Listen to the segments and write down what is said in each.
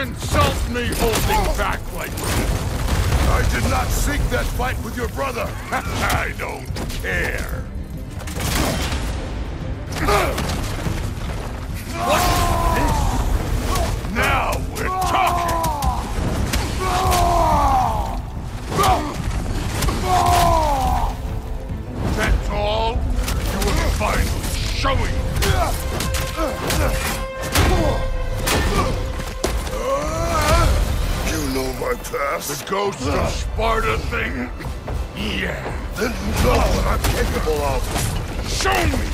insult me holding back like this? I did not seek that fight with your brother. I don't care. The ghost of Sparta thing? Yeah. Then you know what I'm capable of. Show me!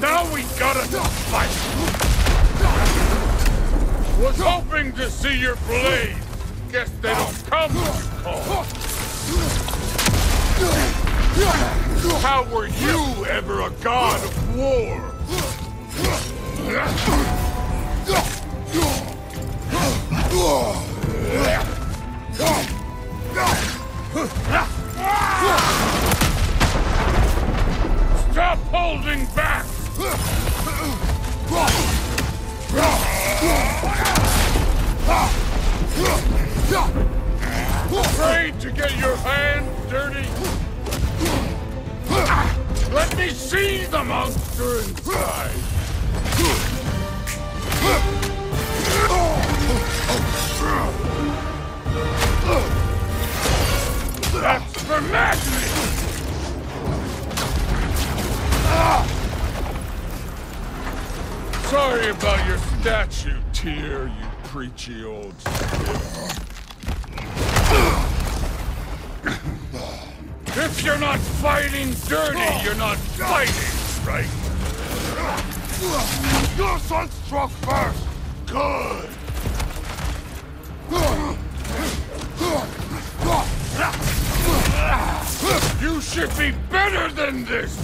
Now we gotta fight! Was hoping to see your blade. Guess they don't come when you call. How were you ever a god of war? Stop holding back! Afraid to get your hands dirty? Let me see the monster inside! That's for Magni! Sorry about your statue, Tyr, you preachy old. If you're not fighting dirty, you're not fighting, right? Your son struck first! Good! You should be better than this!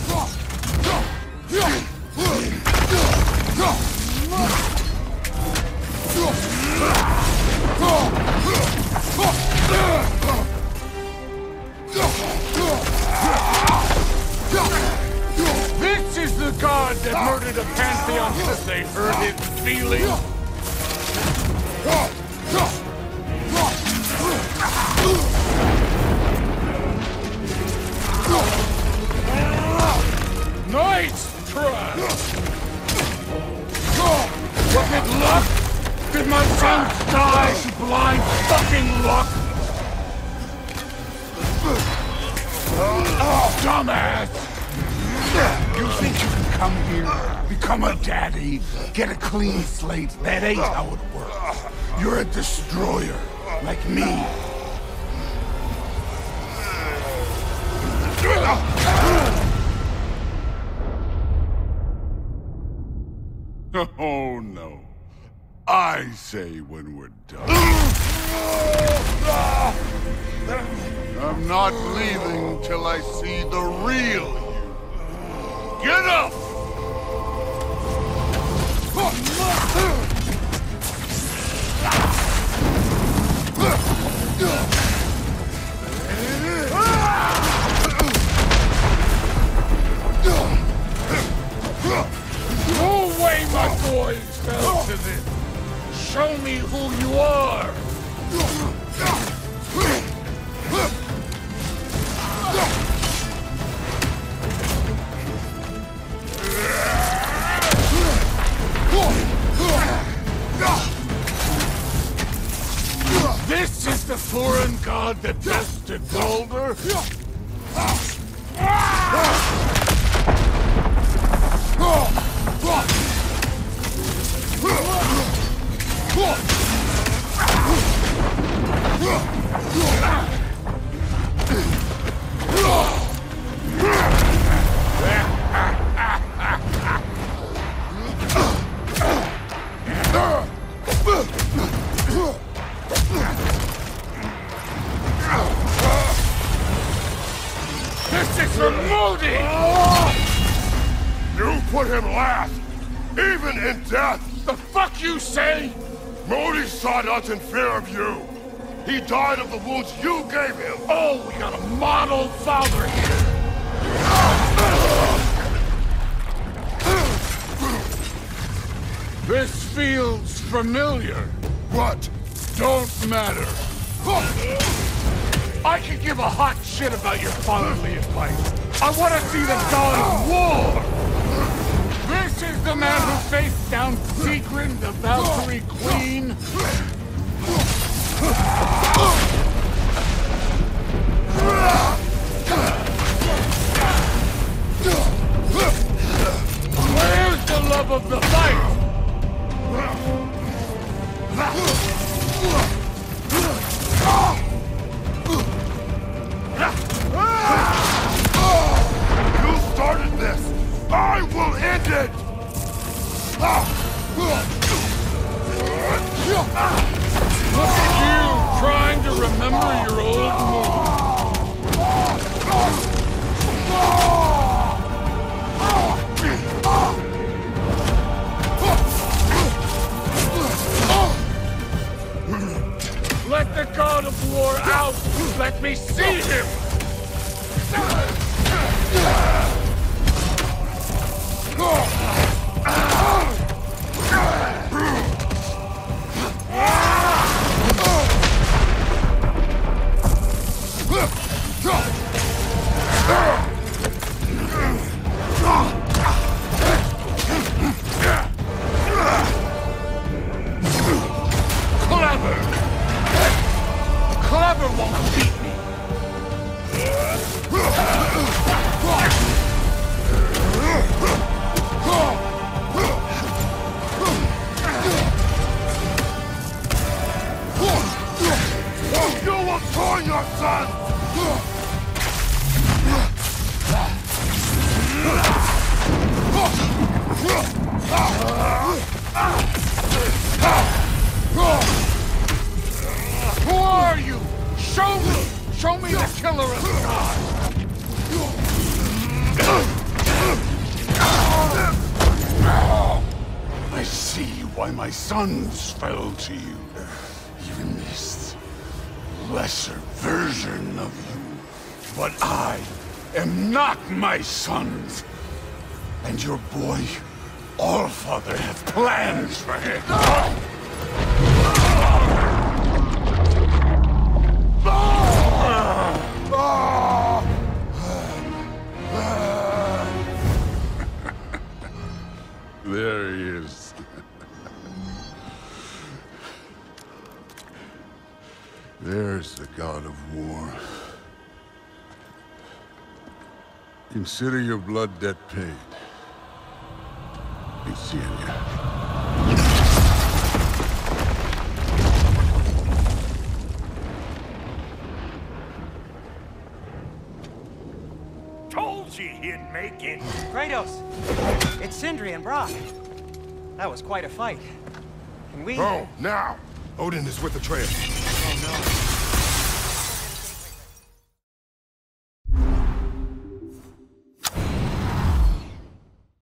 His feelings? Nice try! Was it luck? Did my son die to blind fucking luck? Dumbass! You think you can come here, become a daddy, get a clean slate? That ain't how it works. You're a destroyer, like me. Oh no. I say when we're done. I'm not leaving till I see the real. Get up! No way my boys fell to this! Show me who you are! God that bested Baldur? put him last, even in death. The fuck you say? Modi saw us in fear of you. He died of the wounds you gave him. Oh, we got a model father here. This feels familiar. What? Don't matter. I could give a hot shit about your fatherly advice. I want to see them go to war! Sigrun, the Valkyrie Queen. Where's the love of the remember your old. Let the god of war out! Let me see him! Clever won't beat me! You will turn your son! Who are you? Show me! Show me the killer of gods! I see why my sons fell to you. Even this lesser version of you. But I am not my sons. And your boy, Allfather, have plans for him. Consider your blood debt paid. Be seeing you. Told you he'd make it. Kratos! It's Sindri and Brok. That was quite a fight. Can we... Oh, now! Odin is with the trail. Oh, no.